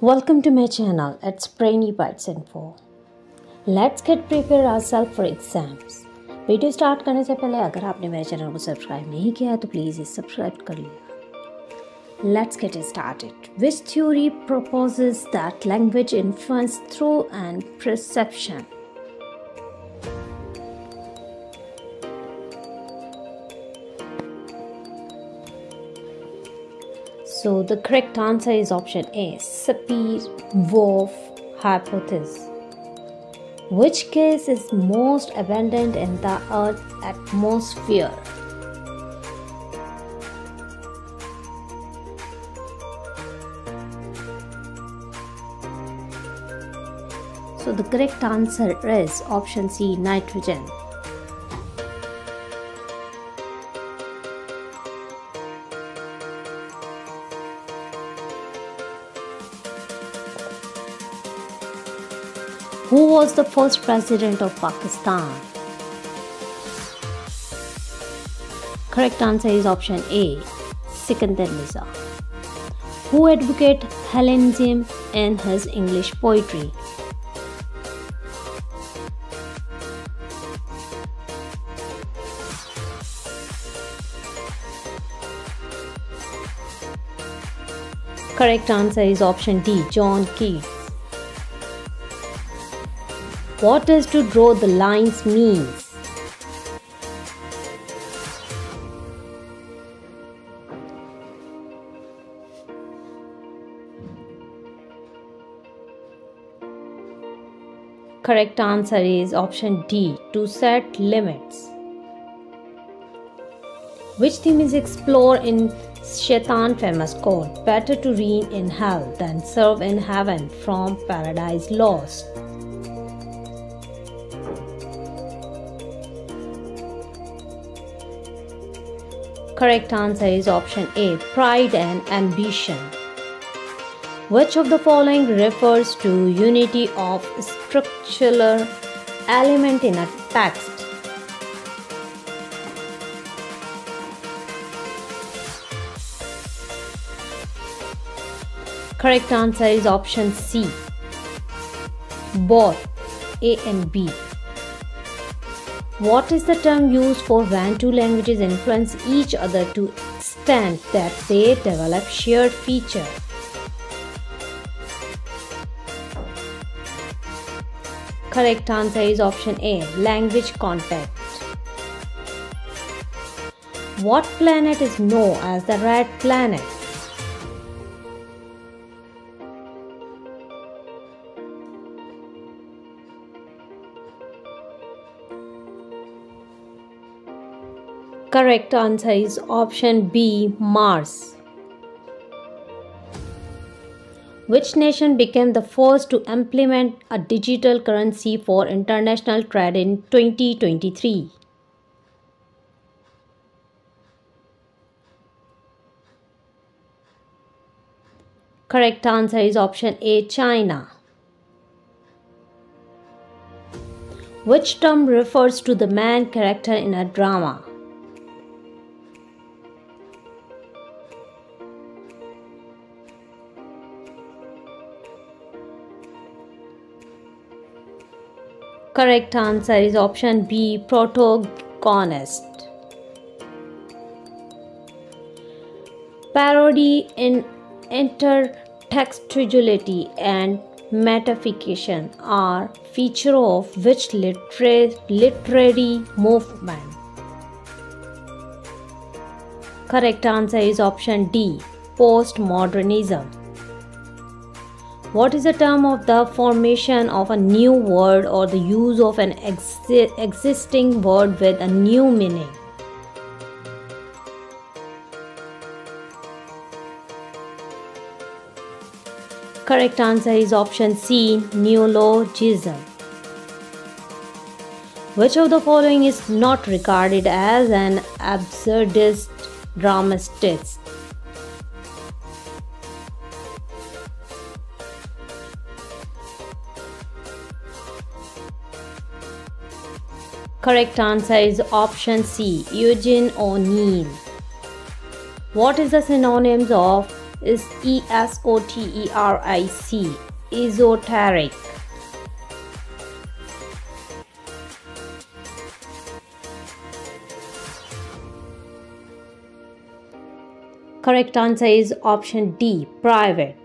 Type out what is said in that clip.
Welcome to my channel It's Brainy Bytes Info. Let's get prepared ourselves for exams. Video start करने से पहले अगर आपने मेरे चैनल को सब्सक्राइब नहीं किया है तो प्लीज सब्सक्राइब कर Let's get started. Which theory proposes that language influences through and perception? So the correct answer is option A, Sapir-Whorf hypothesis. Which gas is most abundant in the Earth's atmosphere? So the correct answer is option C, nitrogen. Who was the first president of Pakistan? Correct answer is option A, Sikandar Mirza. Who advocated Hellenism in his English poetry? Correct answer is option D, John Keats. What does to draw the lines means? Correct answer is option D to set limits. Which theme is explored in Shaitan famous quote better to reign in hell than serve in heaven from paradise lost? Correct answer is option A pride and ambition. Which of the following refers to unity of structural element in a text? Correct answer is option C. Both A and B. What is the term used for when two languages influence each other to extent that they develop shared feature? Correct answer is option A language contact. What planet is known as the red planet? Correct answer is option B Mars. Which nation became the first to implement a digital currency for international trade in 2023? Correct answer is option A China. Which term refers to the main character in a drama? Correct answer is option B protagonist. Parody in intertextuality and metafiction are feature of which literary, literary movement? Correct answer is option D postmodernism. What is the term of the formation of a new word or the use of an exi existing word with a new meaning? Correct answer is option C neologism. Which of the following is not regarded as an absurdist dramatist? Correct answer is option C, Eugene O'Neill. What is the synonyms of is E S O T E R I C, esoteric. Correct answer is option D, private.